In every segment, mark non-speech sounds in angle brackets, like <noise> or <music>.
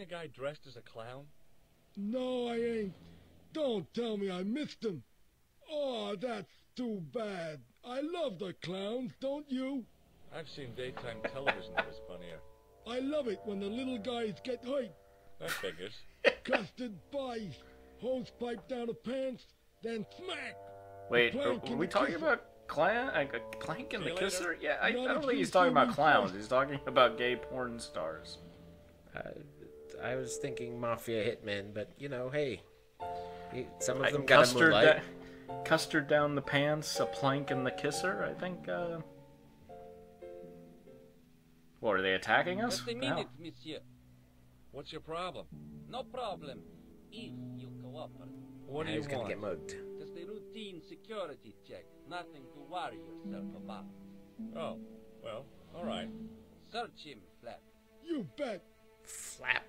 seen a guy dressed as a clown? No, I ain't. Don't tell me I missed him. Oh, that's too bad. I love the clowns, don't you? I've seen daytime television that was funnier. I love it when the little guys get hurt. That figures. Custard pies, hose pipe down the pants, then smack. Wait, are, are we talking Kisser. about clan? Uh, Plank and the later. Kisser? Yeah, I, I don't think he's talking about clowns. first. He's talking about gay porn stars. Uh, I was thinking mafia hitmen, but you know, hey, some of Like them got a custard, moonlight. da- custard down the pants, a plank and the kisser. I think. Uh... What are they attacking us? Just a No. monsieur. What's your problem? No problem. If you cooperate. What do you he's gonna want? get mugged. Just a routine security check. Nothing to worry yourself about. Oh, well, all right. Search him, Flap. You bet. Flap.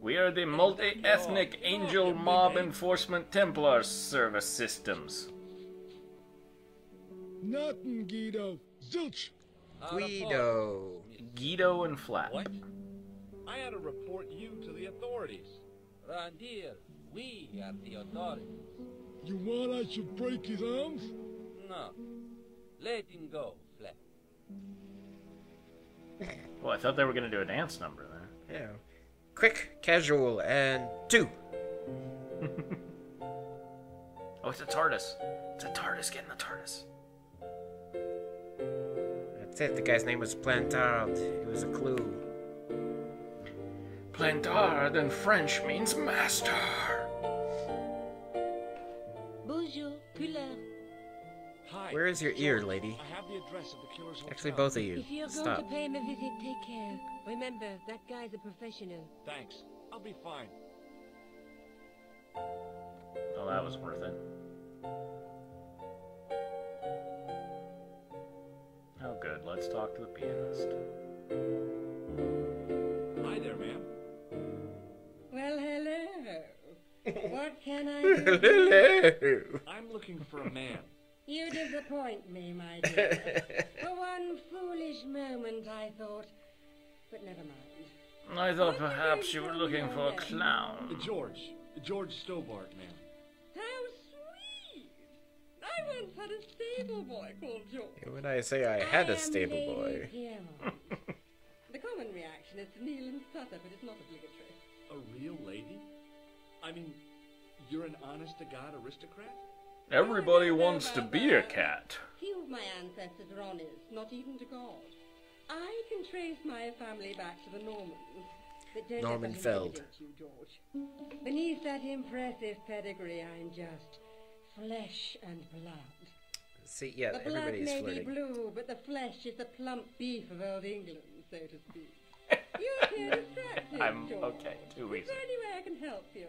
We are the multi-ethnic Angel Mob Enforcement Templar Service Systems. Nothing, Guido. Zilch. Guido. Guido and Flap. What? I had to report you to the authorities. Round here, we are the authorities. You want I should break his arms? No. Let him go, Flap. Well, I thought they were going to do a dance number there. Yeah. Quick, casual, and two. <laughs> Oh, it's a TARDIS. It's a TARDIS. Get in the TARDIS. That's it. The guy's name was Plantard. It was a clue. Plantard in French means master. Where is your ear, lady? I have the address of the killer's hotel. Actually, both of you. If you're going Stop. to pay him a visit, take care. Remember, that guy's a professional. Thanks. I'll be fine. Oh, that was worth it. Oh, good. Let's talk to the pianist. Hi there, ma'am. Well, hello. <laughs> what can I <laughs> do? hello. I'm looking for a man. You disappoint me, my <laughs> dear. For one foolish moment, I thought. But never mind. I thought perhaps you were looking for a clown. Uh, George. George Stobart, ma'am. How sweet! I once had a stable boy called George. When I say I had a stable Lady boy. <laughs> The common reaction is to kneel and stutter, but it's not obligatory. A real lady? I mean, you're an honest-to-God aristocrat? Everybody wants to be a cat. Few of my ancestors are honest, not even to God. I can trace my family back to the Normans. But don't Norman let Feld. you, George. Beneath that impressive pedigree, I'm just flesh and blood. See, yeah, the blood everybody's may flirting. be blue, but the flesh is the plump beef of old England, so to speak. You appear distracted, I'm George. okay, too easy. Is there any way I can help you?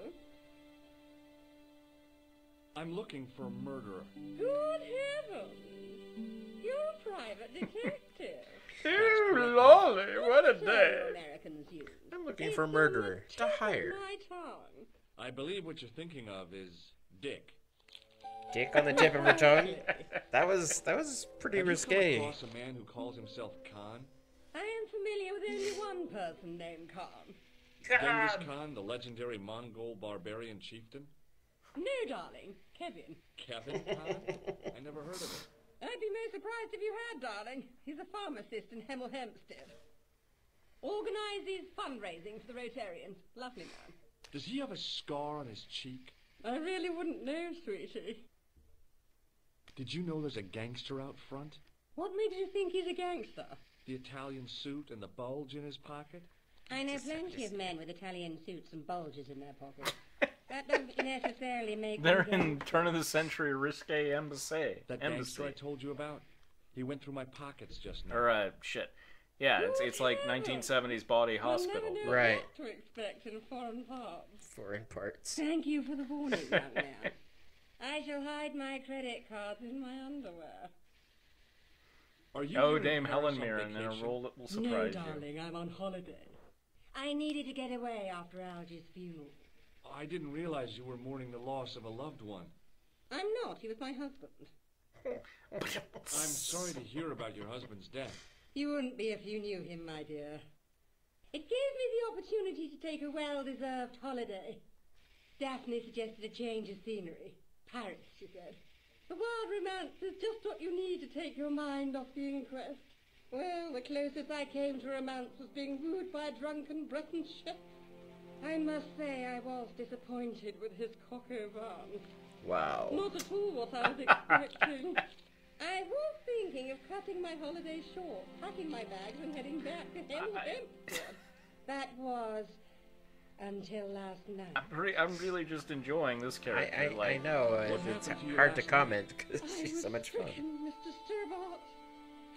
I'm looking for a murderer. Good heavens! You're a private detective. <laughs> Ew, lolly, what a day. Americans use. I'm looking It's for a murderer to hire. My tongue. I believe what you're thinking of is Dick. Dick on the tip of her <laughs> tongue. That was that was pretty Have you risque. come across a man who calls himself Khan? I am familiar with only one person named Khan. Genghis Khan, the legendary Mongol barbarian chieftain? No, darling, Kevin. Kevin Khan? I never heard of him. I'd be most surprised if you had, darling. He's a pharmacist in Hemel Hempstead. Organizes fundraising for the Rotarians. Lovely man. Does he have a scar on his cheek? I really wouldn't know, sweetie. Did you know there's a gangster out front? What made you think he's a gangster? The Italian suit and the bulge in his pocket? I know plenty of men with Italian suits and bulges in their pockets. That doesn't necessarily make They're in turn of the century risque embassy. That embassy. gangster I told you about? He went through my pockets just now. Or uh, shit. Yeah, it's it's like 1970s body hospital. You'll never know Right. what to expect in foreign parts. Foreign parts. Thank you for the warning, young man. I shall hide my credit cards in my underwear. Are you Oh, Dame Helen on Mirren in a role that will no, surprise you. No, darling, I'm on holiday. I needed to get away after Algy's funeral. I didn't realize you were mourning the loss of a loved one. I'm not. He was my husband. <laughs> I'm sorry to hear about your husband's death. You wouldn't be if you knew him, my dear. It gave me the opportunity to take a well-deserved holiday. Daphne suggested a change of scenery. Paris, she said. The wild romance is just what you need to take your mind off the inquest. Well, the closest I came to romance was being wooed by a drunken Breton chef. I must say I was disappointed with his coq au vin. Wow. Not at all what I was expecting. <laughs> I was thinking of cutting my holiday short, packing my bags and heading back to Hempstead. That was until last night. I'm, re- I'm really just enjoying this character. I, I like, know, uh, it's happened to hard to comment because she's was so much fun. Mr. Stobart.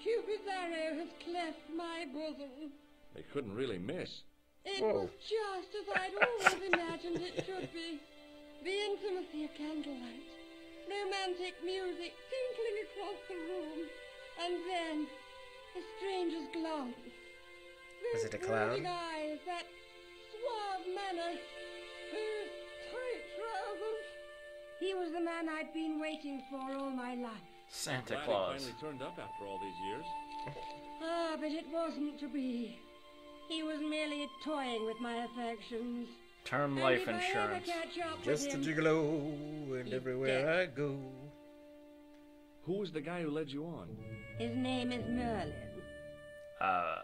Cupid's arrow has cleft my bosom. They couldn't really miss. It Whoa. was just as I'd always imagined it should be. The intimacy of candlelight, romantic music tinkling across the room, and then a stranger's glance. Was Those it a clown? brooding eyes, that suave manner, those tight trousers. He was the man I'd been waiting for all my life. Santa Glad Claus. he finally turned up after all these years. Ah, but it wasn't to be. He was merely toying with my affections. Term And life if insurance. Just with a him, gigolo, and everywhere dead. I go. Who was the guy who led you on? His name is Merlin. Uh,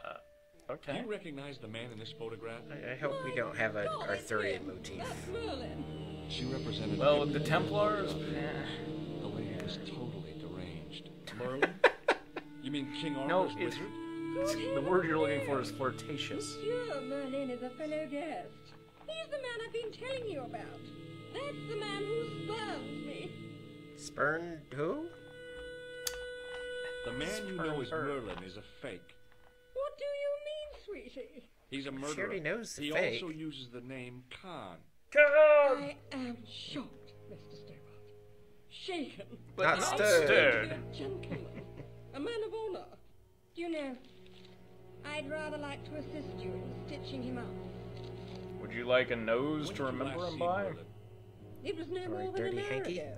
Do you recognize the man in this photograph? I, I hope we don't have an Arthurian him. motif. That's Merlin. She represented. Well, the Templars, the lady was totally deranged. Merlin? <laughs> you mean King No, Arthur's it's- wizard? The word you're looking for is flirtatious. Sure, Merlin is a fellow guest. He's the man I've been telling you about. That's the man who spurned me. Spurned who? The man you know as Spurn. Merlin is a fake. What do you mean, sweetie? He's a She murderer. already knows the he fake. also uses the name Khan. Khan! I am shocked, Mr. Stobart. Shaken. But Not not stirred. stirred. A gentleman. A man of honor. Do you know, I'd rather like to assist you in stitching him up. Would you like a nose When to remember him by? Merlin? It was no Or a more than dirty an hour hanky? ago.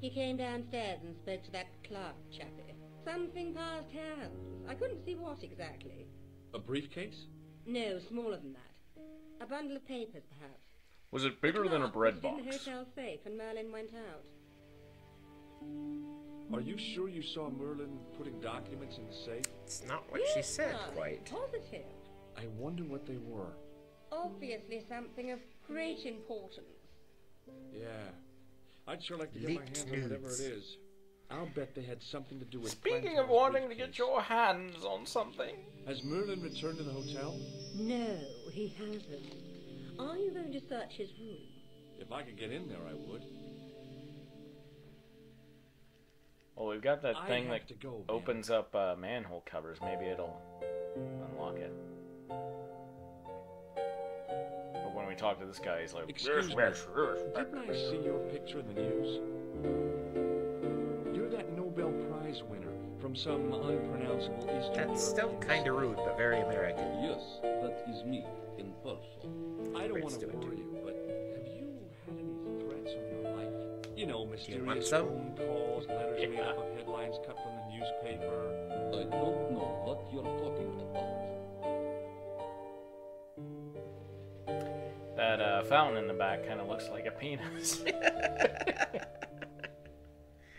He came downstairs and spoke to that Clark chappie. Something passed hands. I couldn't see what exactly. A briefcase? No, smaller than that. A bundle of papers, perhaps. Was it bigger than a Clark bread put it in the hotel safe, and Merlin went out. Are you sure you saw Merlin putting documents in the safe? It's not what she said, darling, quite. Positive. I wonder what they were. Obviously something of great importance. Yeah. I'd sure like to get my hands on whatever it is. I'll bet they had something to do with Speaking of wanting to get your hands on something, Has Merlin returned to the hotel? No, he hasn't. Are you going to search his room? If I could get in there, I would. Well, we've got that I thing that to go, opens up uh, manhole covers. Maybe it'll unlock it. But when we talk to this guy, he's like, Excuse "Yes, me. yes, yes." Didn't I see your picture in the news? You're that Nobel Prize winner from some unpronounceable Eastern That's still kind of rude, but very American. Yes, that is me in person. I don't want to stupid. worry you, but You know, want mysterious some? phone calls, letters made up of headlines cut from the newspaper. I don't know what you're talking about. That uh, fountain in the back kind of looks like a penis. <laughs>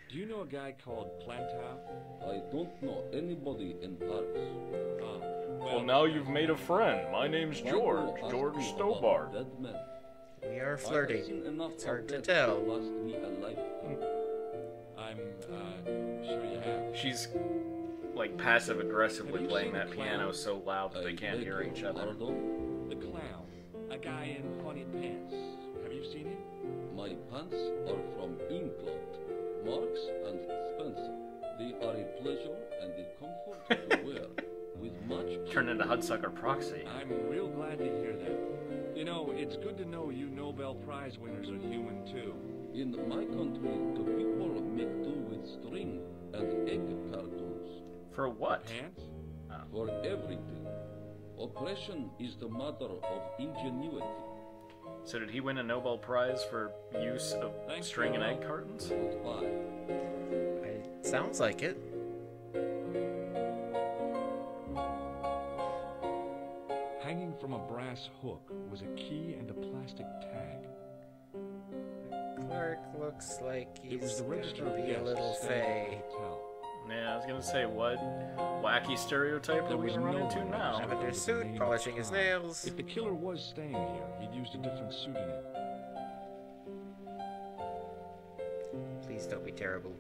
Do you know a guy called Plantard? I don't know anybody in Paris. Ah, well, now you've made a friend. My name's George, do you ask George Stobart. Dead men? We are flirting. It's hard to tell. last me a lifetime. I'm uh, sure you have. She's like passive aggressively playing that piano so loud that they can't hear each other. The clown, a guy in funny pants. Have you seen him? My pants are from England. Marks and Spencer. They are a pleasure and a comfort to wear. <laughs> With much Turn into Hudsucker Proxy. I'm real glad to hear that. You know, it's good to know you Nobel Prize winners are human too. In my country, the people make do with string and egg cartons For what? Pants? Oh. for everything. Oppression is the mother of ingenuity. So did he win a Nobel Prize for use of Thanks string and egg cartons? Goodbye. It sounds like it. From a brass hook was a key and a plastic tag. Clark looks like he's It was the register gonna of be a little staying at fey. Yeah, I was gonna say, what wacky stereotype There are we was gonna run no into now? else. Lavender Under the suit, name polishing his nails. If the killer was staying here, he'd used a different pseudonym. Please don't be terrible.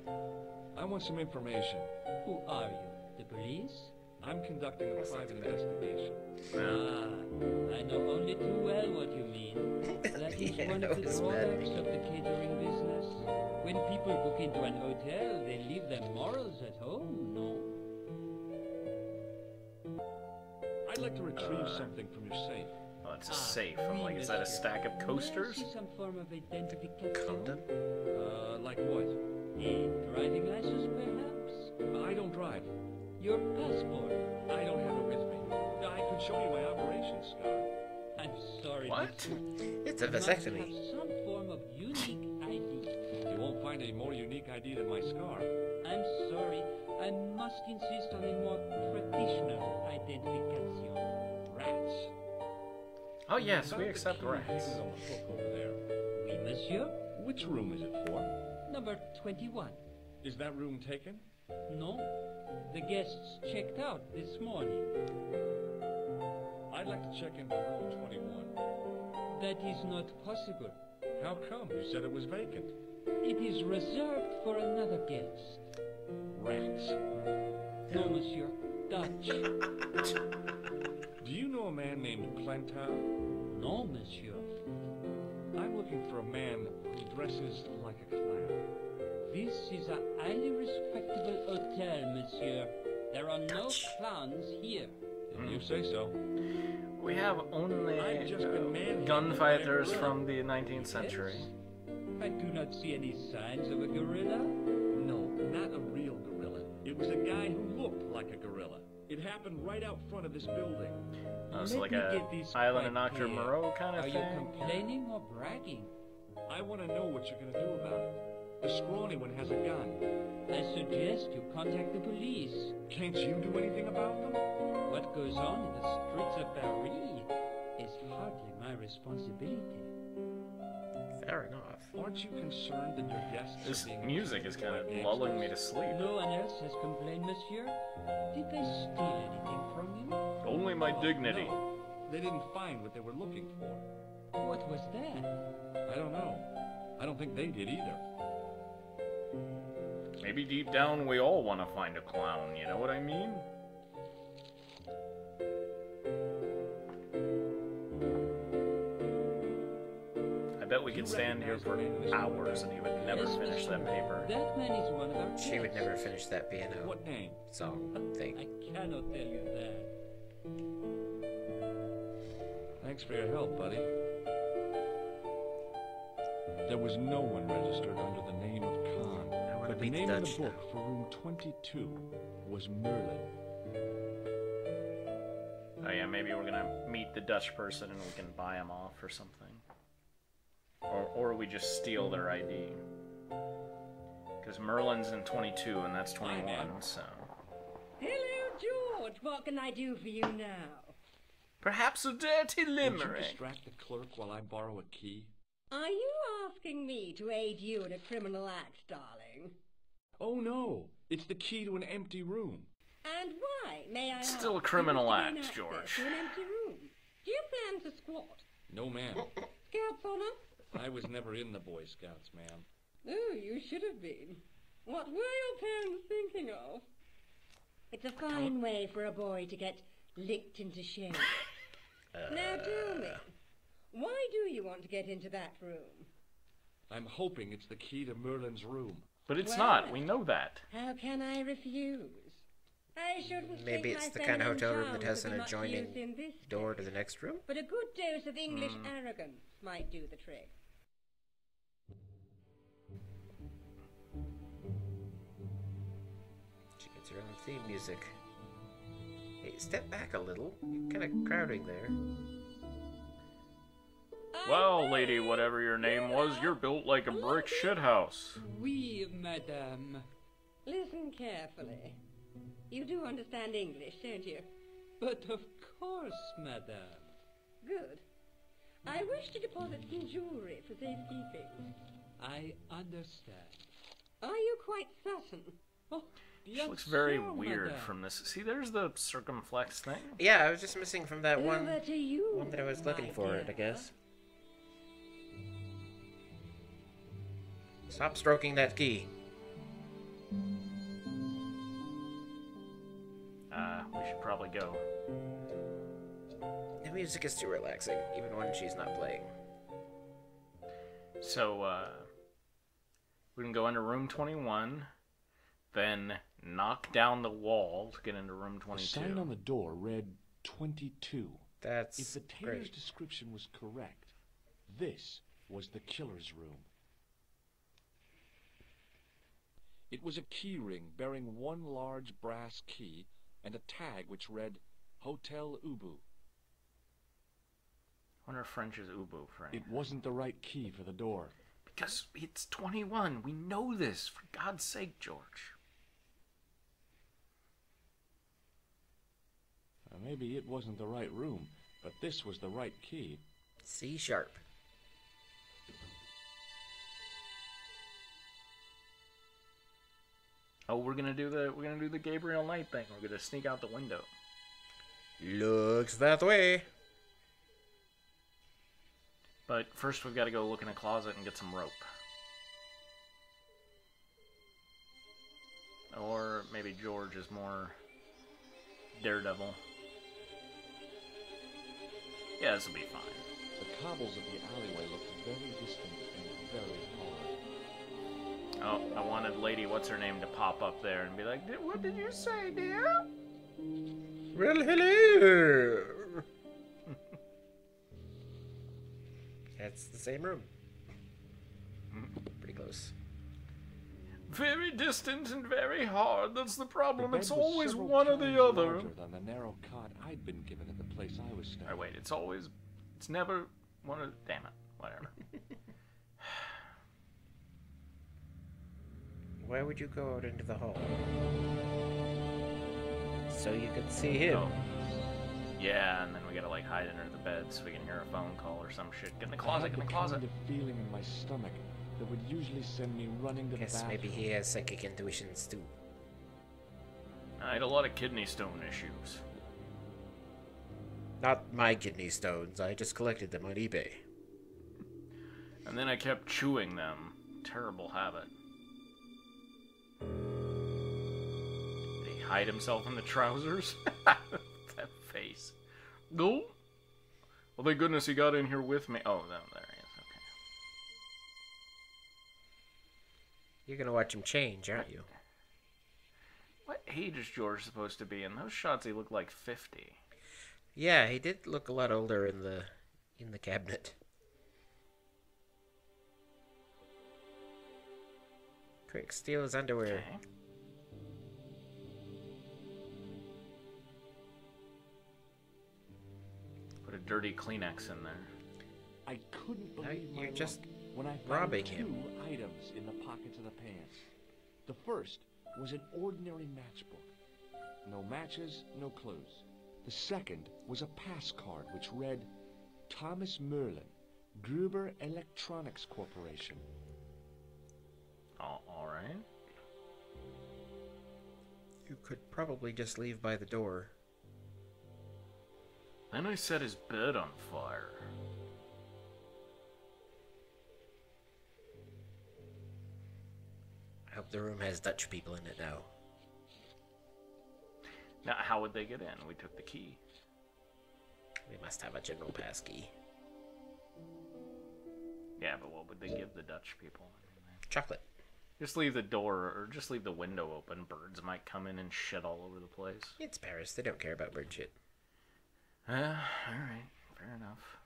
I want some information. Who are you? The police? I'm conducting a private investigation. Ah, I know only too well what you mean. <laughs> That is Yeah, one of the drawbacks of the catering business. When people book into an hotel, they leave their morals at home, no? I'd like to retrieve Uh, something from your safe. Oh, it's a Ah, safe. I'm like, is that a stack of coasters? see some form of identification? Condom? Uh, like what? A driving license, perhaps? I don't drive. Your passport? I don't have it with me. I could show you my operation scar. I'm sorry. What? It's a You must vasectomy. have some form of unique ID. You won't find a more unique ID than my scar. I'm sorry. I must insist on a more traditional identification. Rats. Oh yes, we accept key rats. hanging on the hook over there. Oui, monsieur. Which room is it for? Number 21. Is that room taken? No. The guests checked out this morning. I'd like to check into room 21. That is not possible. How come? You said it was vacant. It is reserved for another guest. Rats. No, monsieur. Dutch. <laughs> Do you know a man named Clentow? No, monsieur. I'm looking for a man who dresses like a clown. This is a highly respectable hotel, monsieur. There are no clowns here. If you say so. We have only I've just been uh, gunfighters from the 19th century. Yes? I do not see any signs of a gorilla. No, not a real gorilla. It was a guy who looked like a gorilla. It happened right out front of this building. Oh, so like a get this Island of quite Dr. Moreau kind of Are you complaining or bragging? I want to know what you're going to do about it. The scrawny one has a gun. I suggest you contact the police. Can't you do anything about them? What goes on in the streets of Paris is hardly my responsibility. Fair enough. Aren't you concerned that your guests This are being music is kind of gangsters? lulling me to sleep. No one else has complained, monsieur? Did they steal anything from you? Only my dignity. No, they didn't find what they were looking for. What was that? I don't know. I don't think they did either. Maybe deep down we all want to find a clown, you know what I mean? I bet we could stand here for hours and he would never Yes, finish that paper. That man is one of our She would never finish that piano What name? song I cannot tell you that. Thanks for your help, buddy. There was no one registered under the name of Khan. I the name in Dutch the book now. for room 22 was Merlin. Oh yeah, maybe we're gonna meet the Dutch person and we can buy him off or something. Or, or we just steal their ID. Because Merlin's in 22 and that's 21, so. Hello, George. What can I do for you now? Perhaps a dirty limerick. Would you limerick. distract the clerk while I borrow a key? Are you asking me to aid you in a criminal act, darling? Oh no! It's the key to an empty room. And why, may I It's ask, still a criminal wish to gain act, George. To an empty room? Do you plan to squat? No, ma'am. Scouts honor? I was never in the Boy Scouts, ma'am. Oh, you should have been. What were your parents thinking of? It's a fine way for a boy to get licked into shape. <laughs> now uh. tell me, why do you want to get into that room? I'm hoping it's the key to Merlin's room. But it's Well- not, we know that. How can I refuse? I shouldn't Maybe it's the kind of hotel room that has an adjoining use in this Door to the next room? But a good dose of English Hmm. arrogance might do the trick. She gets her own theme music. Hey, step back a little. You're kind of crowding there. Well, lady, whatever your name was, you're built like a brick shithouse. Oui, madame. Listen carefully. You do understand English, don't you? But of course, madame. Good. I wish to deposit some jewelry for safekeeping. I understand. Are you quite certain? Oh, She looks very weird from this. See, there's the circumflex thing. Yeah, I was just missing from that one Over to you. one that I was looking for it, I guess. Stop stroking that key. Uh, we should probably go. The music is too relaxing, even when she's not playing. So, uh, we can go into room 21, then knock down the wall to get into room The 22. sign on the door read 22. That's If the tailor's great. description was correct, this was the killer's room. It was a key ring bearing one large brass key and a tag which read Hotel Ubu. I wonder if French is ubu for It wasn't the right key for the door. Because it's 21. We know this. For God's sake, George. Uh, maybe it wasn't the right room, but this was the right key. C sharp. Oh, we're gonna do the we're gonna do the Gabriel Knight thing. We're gonna sneak out the window. Looks that way. But first, we've got to go look in a closet and get some rope. Or maybe George is more daredevil. Yeah, this will be fine. The cobbles of the alleyway looked very distant and very hard. Oh, I wanted Lady What's Her Name to pop up there and be like, "Did- "What did you say, dear?" Well, hello. That's the same room. Pretty close. Very distant and very hard. That's the The problem. bed It's always one or the other. larger than the narrow cot I'd been given at the place I was staying. Or wait, it's always, it's never one of. Damn it. Whatever. Why would you go out into the hall? So you could see him. Oh. Yeah, and then we gotta like hide under the bed so we can hear a phone call or some shit. Get in the I closet. had Get in the the closet. kind of feeling in my stomach that would usually send me running to Guess the bathroom. maybe he has psychic intuitions too. I had a lot of kidney stone issues. Not my kidney stones. I just collected them on eBay. And then I kept chewing them. Terrible habit. Hide himself in the trousers? <laughs> that face. Go. Well, thank goodness he got in here with me. Oh, no, there he is. Okay. You're gonna watch him change, aren't you? What age is George supposed to be? In those shots, he looked like 50. Yeah, he did look a lot older in the in the cabinet. Quick, steal his underwear. Okay. Dirty Kleenex in there. I couldn't believe my you're just luck when I found two him. items in the pockets of the pants. The first was an ordinary matchbook. No matches, no clues. The second was a pass card which read Thomas Merlin, Gruber Electronics Corporation. Oh, alright. You could probably just leave by the door. Then I set his bed on fire. I hope the room has Dutch people in it now. Now, how would they get in? We took the key. We must have a general pass key. Yeah, but what would they give the Dutch people? Chocolate. Just leave the door or just leave the window open. Birds might come in and shit all over the place. It's Paris. They don't care about bird shit. Uh, alright. Fair enough.